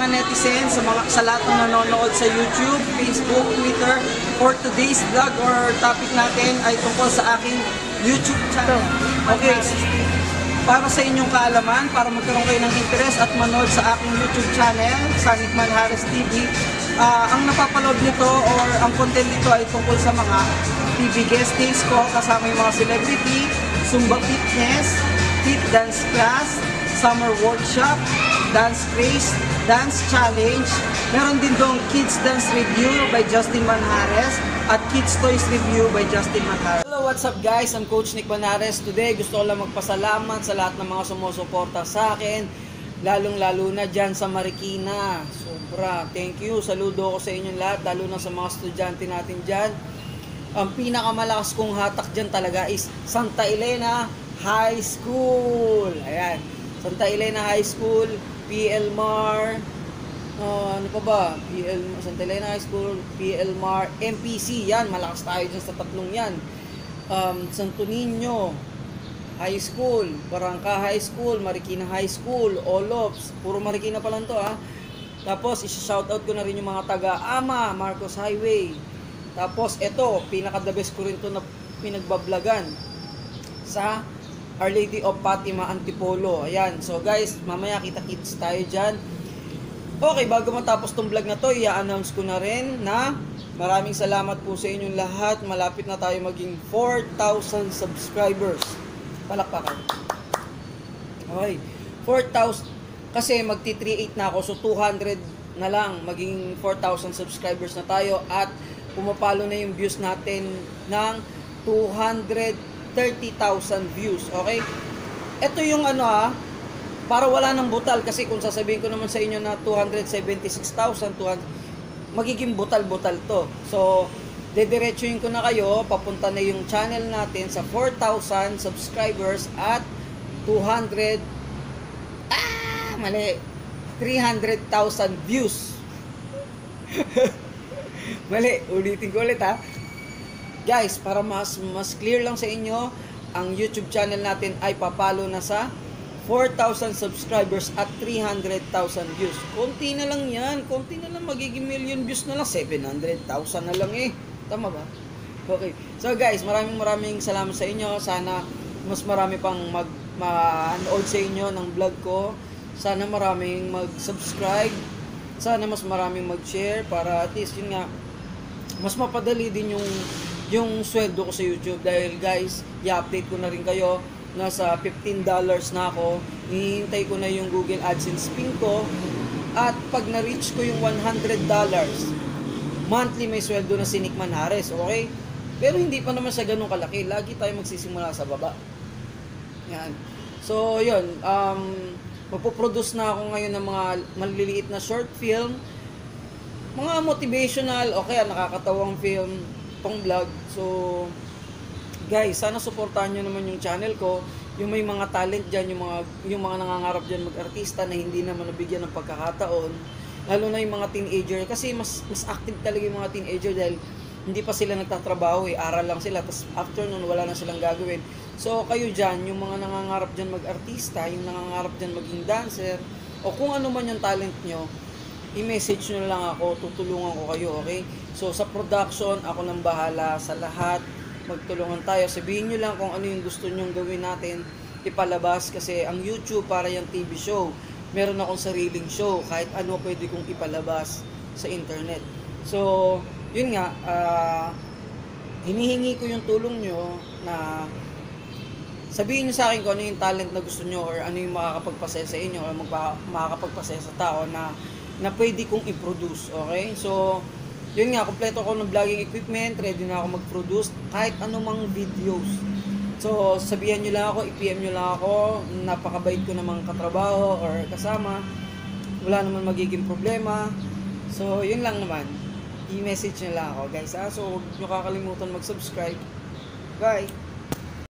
mga netizens, sa, mga, sa lahat ng nanonood sa YouTube, Facebook, Twitter, for today's vlog or topic natin ay tungkol sa aking YouTube channel. Okay, para sa inyong kaalaman, para magkaroon kayo ng interest at manood sa aking YouTube channel, Sonic Man Harris TV, ah, ang napapaload nito or ang content nito ay tungkol sa mga TV guestings ko kasama yung mga celebrity, Zumba Fitness, Fit Dance Class, Summer Workshop, Dance Craze, Dance Challenge. Meron din doon Kids Dance Review by Justin Manhares at Kids Toys Review by Justin Manhares. Hello, what's up guys? I'm Coach Nick Manhares. Today, gusto ko lang magpasalamat sa lahat ng mga sumusuporta sa akin, lalong-lalo na dyan sa Marikina. Sobra. Thank you. Saludo ko sa inyong lahat, lalo na sa mga estudyante natin dyan. Ang pinakamalakas kong hatak dyan talaga is Santa Elena High School. Ayan. Santa Elena High School, PL Mar, ah, ano pa ba? PL, Santa Elena High School, PL Mar, MPC. Yan, malakas tayo dyan sa tatlong yan. Um, Santo Niño, High School, Barangka High School, Marikina High School, Olops, puro Marikina pa lang to ah. Tapos, isa-shoutout ko na rin yung mga taga Ama, Marcos Highway. Tapos, eto, pinaka-the best ko rin to na pinagbablagan sa Our Lady of Fatima Antipolo. Ayan. So, guys, mamaya kita-kits tayo dyan. Okay, bago matapos tong vlog na to, i-announce ko na rin na maraming salamat po sa inyong lahat. Malapit na tayo maging 4,000 subscribers. Palakpakan. Okay. 4,000. Kasi magti-38 na ako. So 200 na lang. Maging 4,000 subscribers na tayo. At pumapalo na yung views natin ng 230,000 views. Okay? Ito yung ano ah. Para wala ng butal. Kasi kung sasabihin ko naman sa inyo na 276,000, 200, magiging butal-butal to. So, dediretsuhin ko na kayo. Papunta na yung channel natin sa 4,000 subscribers at 200 ah, mali 300,000 views mali, ulitin ko ulit ha guys, para mas mas clear lang sa inyo ang YouTube channel natin ay papalo na sa 4,000 subscribers at 300,000 views. Konti na lang yan. Konti na lang. Magiging million views na lang. 700,000 na lang eh. Tama ba? Okay. So guys, maraming maraming salamat sa inyo. Sana mas marami pang mag manood sa inyo ng vlog ko. Sana maraming mag-subscribe. Sana mas maraming mag-share para at least yun nga mas mapadali din yung yung sweldo ko sa YouTube dahil guys, i-update ko na rin kayo nasa $15 na ako. Hihintay ko na yung Google AdSense pin ko at pag na-reach ko yung $100 monthly may sweldo na si Nick Manhares, okay? Pero hindi pa naman siya ganun kalaki. Lagi tayo magsisimula sa baba. Yan. So, yun. Um, magpo-produce na ako ngayon ng mga maliliit na short film. Mga motivational, okay, nakakatawang film, tong vlog. So, guys, sana suportahan nyo naman yung channel ko. Yung may mga talent dyan, yung mga, yung mga nangangarap dyan mag-artista na hindi naman nabigyan ng pagkakataon. Lalo na yung mga teenager. Kasi mas, mas active talaga yung mga teenager dahil hindi pa sila nagtatrabaho eh. Aral lang sila. Tapos after nun, wala na silang gagawin. So, kayo dyan, yung mga nangangarap dyan mag-artista, yung nangangarap dyan maging dancer, o kung ano man yung talent nyo, i-message nyo lang ako, tutulungan ko kayo, okay? So, sa production, ako nang bahala sa lahat. Magtulungan tayo. Sabihin nyo lang kung ano yung gusto nyong gawin natin ipalabas kasi ang YouTube para yung TV show. Meron akong sariling show. Kahit ano pwede kong ipalabas sa internet. So, yun nga, ah, hinihingi ko yung tulong nyo na sabihin nyo sa akin kung ano yung talent na gusto nyo or ano yung makakapagpasaya sa inyo or magpa- makakapagpasaya sa tao na na pwede kong i-produce, okay? So, yun nga, kompleto ko ng vlogging equipment, ready na ako mag-produce kahit anumang videos. So, sabihan nyo lang ako, i-PM nyo lang ako, napakabait ko namang katrabaho or kasama, wala naman magiging problema. So, yun lang naman. I-message nyo lang ako, guys. Ha? So, huwag nyo kakalimutan mag-subscribe. Bye!